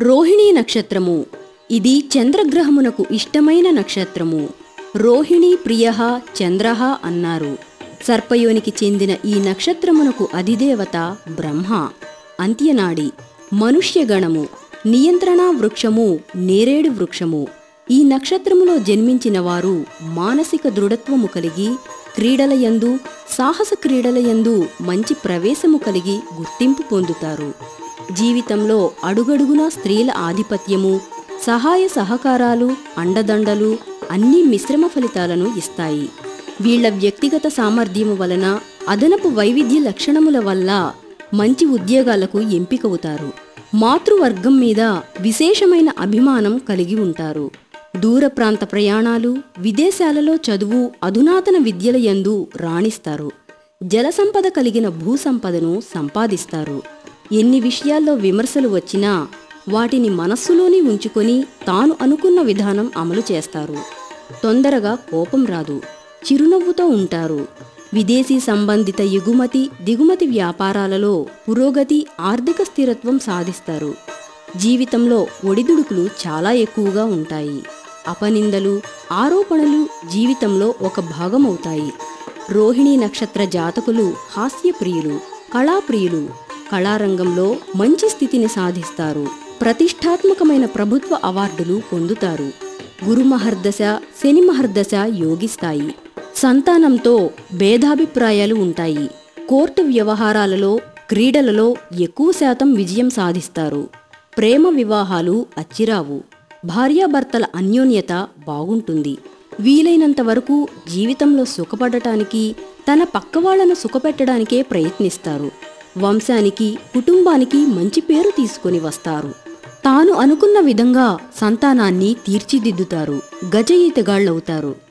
రోహిణీ నక్షత్రము. ఇది చంద్రగ్రహమునకు ఇష్టమైన నక్షత్రము. రోహిణీ ప్రియ చంద్ర అన్నారు. సర్పయోనికి చెందిన ఈ నక్షత్రమునకు అధిదేవత బ్రహ్మ. అంత్యనాడి మనుష్యగణము నియంత్రణ వృక్షము నేరేడు వృక్షము. ఈ నక్షత్రములో జన్మించిన వారు మానసిక దృఢత్వము కలిగి క్రీడలయందు సాహస క్రీడలయందు మంచి ప్రవేశము కలిగి గుర్తింపు పొందుతారు. జీవితంలో అడుగడుగునా స్త్రీల ఆధిపత్యము సహాయ సహకారాలు అండదండలు అన్ని మిశ్రమ ఫలితాలను ఇస్తాయి. వీళ్ళ వ్యక్తిగత సామర్థ్యము వలన అదనపు వైవిధ్య లక్షణముల వల్ల మంచి ఉద్యోగాలకు ఎంపికవుతారు. మాతృవర్గం మీద విశేషమైన అభిమానం కలిగి ఉంటారు. దూర ప్రాంత ప్రయాణాలు విదేశాలలో చదువు అధునాతన విద్యల యందు రాణిస్తారు. జలసంపద కలిగిన భూసంపదను సంపాదిస్తారు. ఎన్ని విషయాల్లో విమర్శలు వచ్చినా వాటిని మనస్సులోనే ఉంచుకొని తాను అనుకున్న విధానం అమలు చేస్తారు. తొందరగా కోపం రాదు. చిరునవ్వుతో ఉంటారు. విదేశీ సంబంధిత ఎగుమతి దిగుమతి వ్యాపారాలలో పురోగతి ఆర్థిక స్థిరత్వం సాధిస్తారు. జీవితంలో ఒడిదుడుకులు చాలా ఎక్కువగా ఉంటాయి. అపనిందలు ఆరోపణలు జీవితంలో ఒక భాగమవుతాయి. రోహిణీ నక్షత్ర జాతకులు హాస్యప్రియులు కళాప్రియులు కళారంగంలో మంచి స్థితిని సాధిస్తారు. ప్రతిష్టాత్మకమైన ప్రభుత్వ అవార్డులు పొందుతారు. గురుమహర్దశ శని మహర్దశ యోగిస్తాయి. సంతానంతో భేదాభిప్రాయాలు ఉంటాయి. కోర్టు వ్యవహారాలలో క్రీడలలో ఎక్కువ శాతం విజయం సాధిస్తారు. ప్రేమ వివాహాలు అచ్చిరావు. భార్యాభర్తల అన్యోన్యత బాగుంటుంది. వీలైనంత వరకు జీవితంలో సుఖపడటానికి తన పక్కవాళ్ళను సుఖపెట్టడానికే ప్రయత్నిస్తారు. వంశానికి కుటుంబానికి మంచి పేరు తీసుకొని వస్తారు. తాను అనుకున్న విధంగా సంతానాన్ని తీర్చిదిద్దుతారు. గజ ఈతగాళ్ళవుతారు